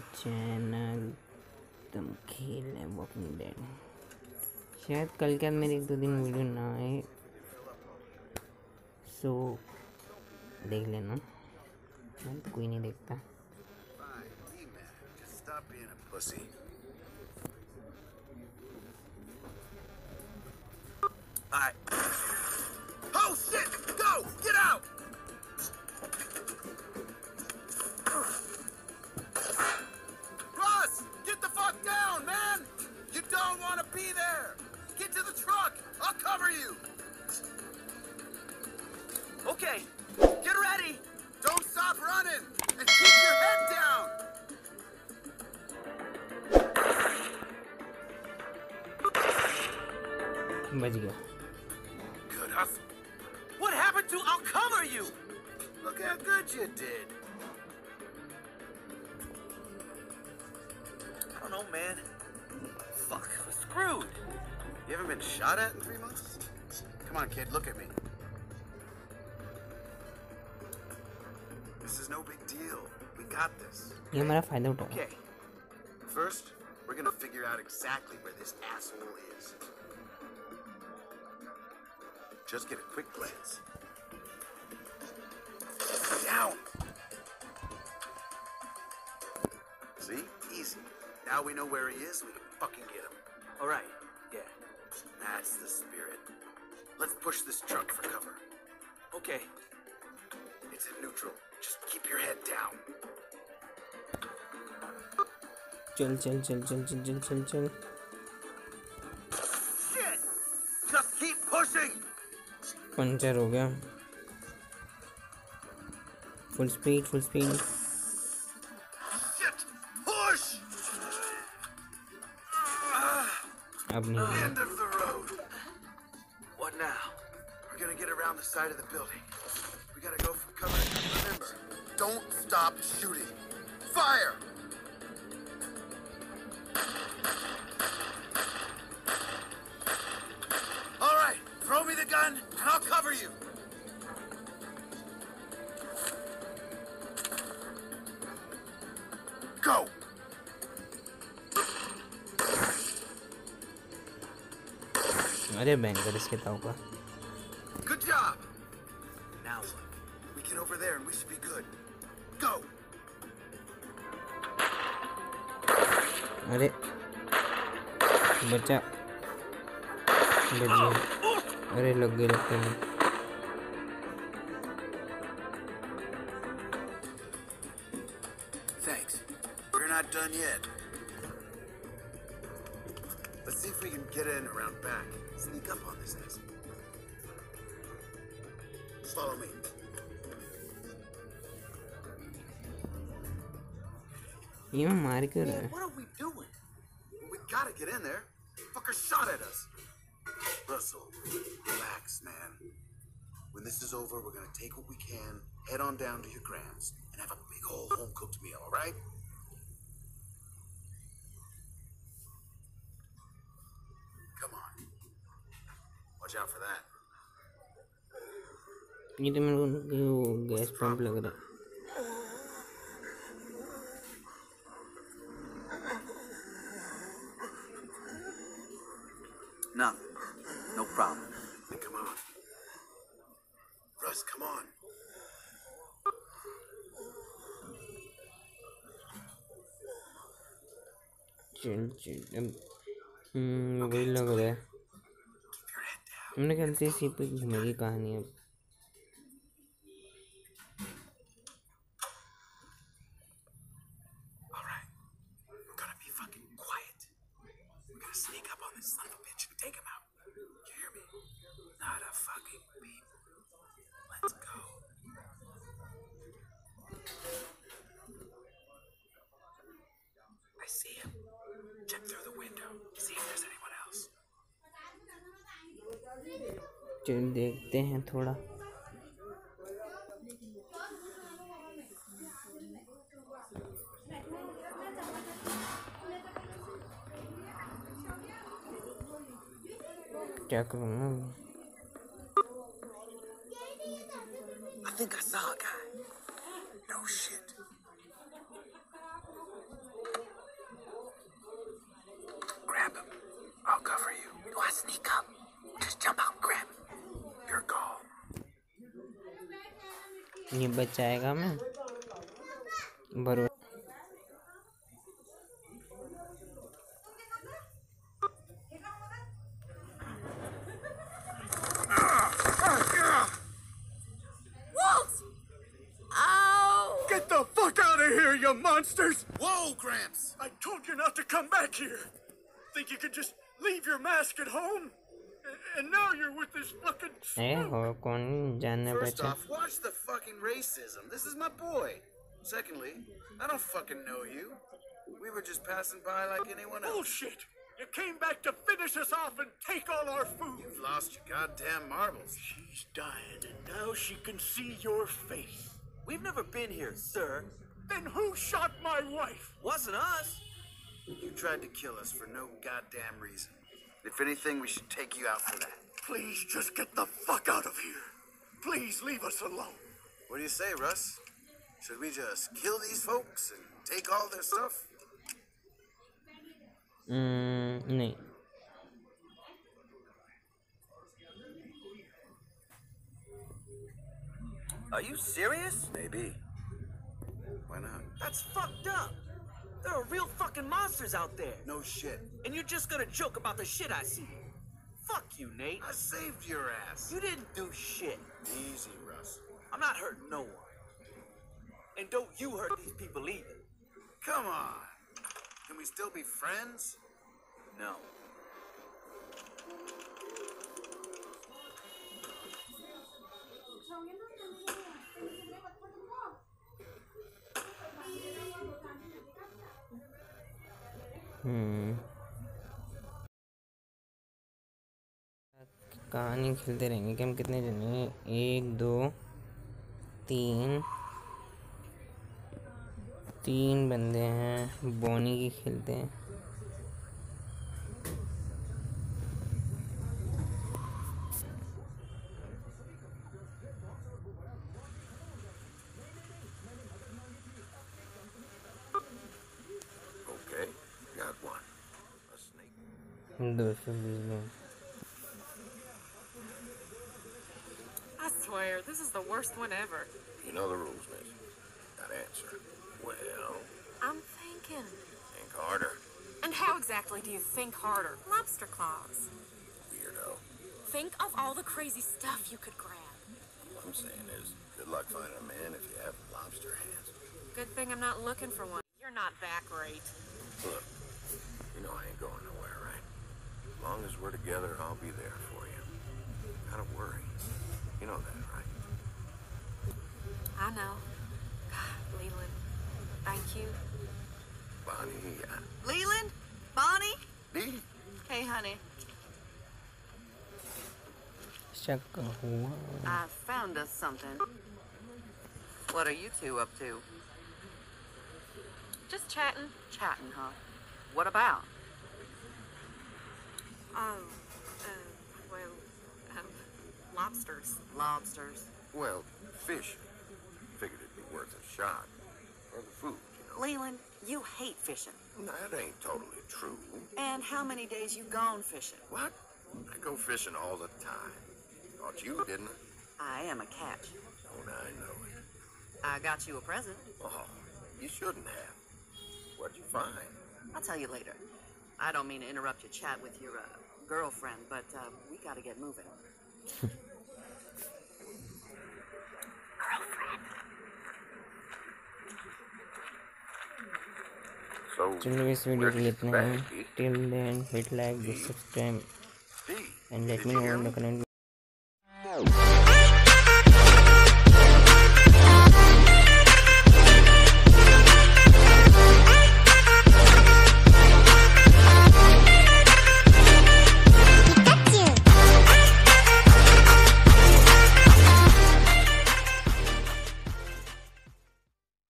The तुम खेल रहे वॉकिंग डेड शायद कल के मेरी एक दो दिन वीडियो ना आए। सो देख लेना। मैं तो कोई नहीं देखता। Fine, Okay, get ready! Don't stop running! And keep your head down! बच गया Good hustle. What happened to I'll cover you? Look how good you did. I don't know, man. Fuck, we're screwed. You haven't been shot at in three months? Come on, kid, look at me. got this. ये हमारा फायदा उठाओ Okay. First, we're gonna figure out exactly where this asshole is. Just get a quick glance. Down! See? Easy. Now we know where he is, we can fucking get him. Alright, yeah. That's the spirit. Let's push this truck for cover. Okay. It's in neutral. Just keep your head down. चल चल चल चल चल चल चल चल Shit! Just keep pushing! Puncture हो गया full speed full speed Shit! Push! अब नहीं होगा End of the road. What now? We're gonna get around the side of the building. We gotta go for cover. Remember, don't stop shooting. Fire! All right, throw me the gun and I'll cover you. Go! I didn't mean to garis kita apa? अरे बच्चा बच गया अरे लग गई लगता है Thanks. We're not done yet. Let's see if we can get in around back. Sneak up on this ass. Follow me. ये मैं मार क्यों रहा है gotta get in there. Fucker shot at us. Russell, relax, man. When this is over, we're gonna take what we can, head on down to your grams, and have a big old home cooked meal, alright? Come on. Watch out for that. ये तो मेरे को वो gas pump लग रहा है Nothing. No problem. Come on. Russ, come on. चल चल हम्म, वही लग रहा है Keep your head down. हमने ख्याल सी पे घूमेगी कहानी अब चल देखते हैं थोड़ा क्या करूँ मैं Grab him. I'll cover you. Do I sneak up? ये बचाएगा मैं भरो Walt! Ow! Get the fuck out of here, you monsters! Whoa, Gramps! I told you not to come back here. Think you could just leave your mask at home? A- And now you're with this fucking. ए हो कौन जानने First बचा off, watch the fucking racism. This is my boy. Secondly, I don't fucking know you. We were just passing by like anyone else. Bullshit! You came back to finish us off and take all our food. You've lost your goddamn marbles. She's dying, and now she can see your face. We've never been here, sir. Then who shot my wife? Wasn't us. You tried to kill us for no goddamn reason. If anything, we should take you out for that. Please just get the fuck out of here. Please leave us alone. What do you say, Russ? Should we just kill these folks and take all their stuff? Hmm, नहीं Are you serious? Maybe. Why not? That's fucked up. There are real fucking monsters out there. No shit. And you're just gonna joke about the shit I see. Fuck you, Nate. I saved your ass. You didn't do shit. Easy, Russ. I'm not hurting no one. And don't you hurt these people either. Come on. Can we still be friends? No. हम्म कहानी खेलते रहेंगे कि हम कितने जने हैं एक दो तीन। तीन बंदे हैं बोनी की खेलते हैं। दो सौ बीस में। Swear, this is the worst one ever. You know the rules, miss. That answer. Well, I'm thinking. think harder. And how exactly do you think harder? Lobster claws. Weirdo. Think of all the crazy stuff you could grab. What I'm saying is, good luck finding a man if you have lobster hands. Good thing I'm not looking for one. You're not that great. Look, you know I ain't going nowhere, right? As long as we're together, I'll be there for you. Gotta worry. You know that, right? I know. God, Leland, thank you. Bonnie. Uh, Leland? Bonnie? Me? Hey, honey. I found us something. What are you two up to? Just chatting. Chatting, huh? What about? Oh lobsters. Lobsters. Well, fish. Figured it'd be worth a shot. For the food, you know. Leland, you hate fishing. That ain't totally true. And how many days you gone fishing? What? I go fishing all the time. Thought you didn't I? I am a catch. Don't I know it? I got you a present. Oh, you shouldn't have. What'd you find? I'll tell you later. I don't mean to interrupt your chat with your uh, girlfriend, but uh, we gotta get moving. चलो इस video के लिए इतना ही। Till then hit like subscribe and let me know in the comment